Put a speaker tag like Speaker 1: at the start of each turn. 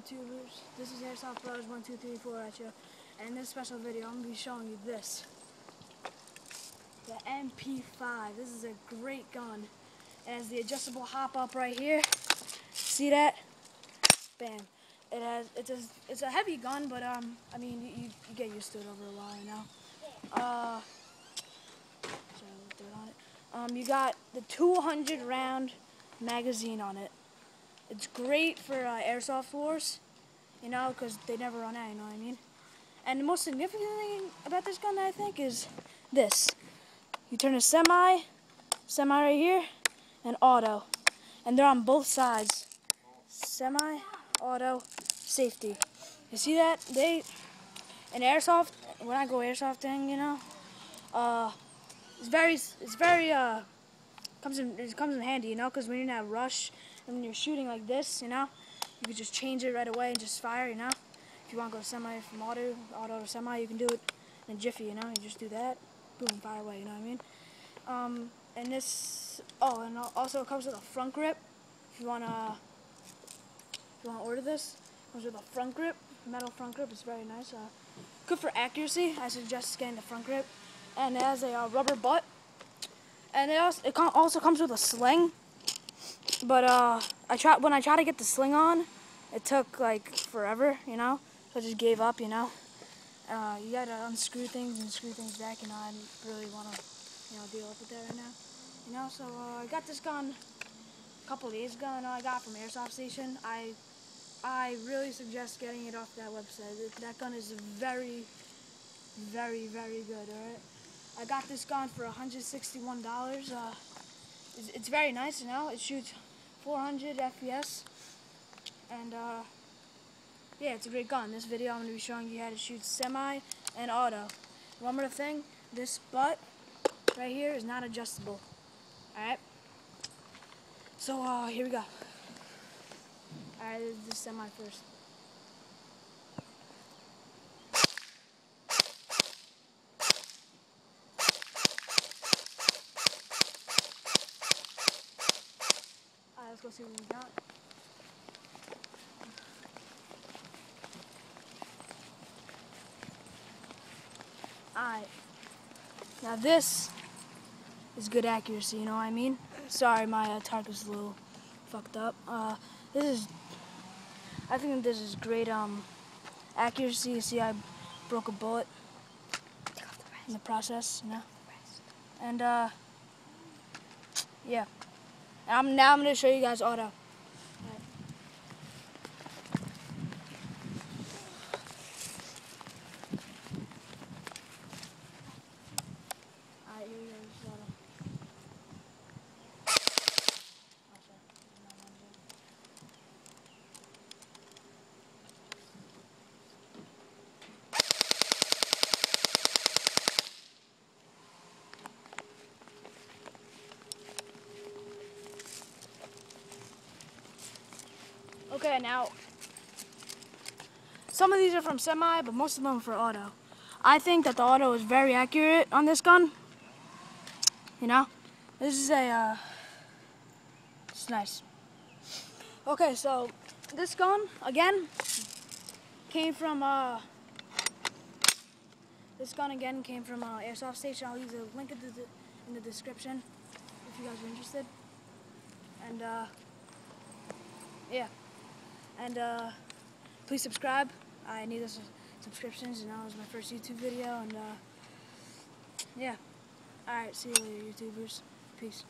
Speaker 1: YouTubers? This is Airsoft Bros 1234 at you. And in this special video, I'm going to be showing you this. The MP5. This is a great gun. It has the adjustable hop up right here. See that? Bam. It has, it's a, it's a heavy gun, but um, I mean, you, you get used to it over a while, you know. Uh, sorry, little on it. Um, you got the 200 round magazine on it. It's great for uh, airsoft wars, you know, because they never run out, you know what I mean? And the most significant thing about this gun, I think, is this. You turn a semi, semi right here, and auto. And they're on both sides. Semi, auto, safety. You see that? They, in airsoft, when I go airsofting, you know, uh, it's very, it's very, uh, comes in, it comes in handy, you know, because when you're in rush, and when you're shooting like this, you know, you can just change it right away and just fire, you know. If you want to go semi from auto, auto to semi, you can do it in jiffy, you know. You just do that, boom, fire away, you know what I mean? Um, and this, oh, and also it comes with a front grip. If you want to, if you want to order this, it comes with a front grip, metal front grip. It's very nice. Uh, good for accuracy. I suggest getting the front grip. And it has a uh, rubber butt. And it also, it also comes with a sling. But uh, I try when I try to get the sling on, it took like forever, you know. So I just gave up, you know. Uh, you gotta unscrew things and screw things back, you know. I didn't really want to, you know, deal with that right now, you know. So uh, I got this gun a couple days ago. Know, I got from Airsoft Station. I I really suggest getting it off that website. That gun is very, very, very good. All right. I got this gun for $161. Uh, it's, it's very nice, you know. It shoots 400 FPS. And, uh, yeah, it's a great gun. This video, I'm going to be showing you how to shoot semi and auto. One more thing, this butt right here is not adjustable. Alright? So, uh, here we go. Alright, this is semi first. See what we got. Alright. Now this is good accuracy, you know what I mean? Sorry, my uh, target's a little fucked up. Uh, this is, I think this is great um, accuracy. You see I broke a bullet in the process, you know? And uh, yeah. I'm, now I'm going to show you guys auto. Alright, here we go. This is auto. Oh, sorry. Not one zero. Okay, now some of these are from semi, but most of them are for auto. I think that the auto is very accurate on this gun. You know, this is a, uh, it's nice. Okay, so this gun again came from, uh, this gun again came from uh, Airsoft Station. I'll leave the link in the, in the description if you guys are interested. And uh, yeah. And uh, please subscribe. I need those subscriptions, and that was my first YouTube video. And uh, yeah. All right, see you later, YouTubers. Peace.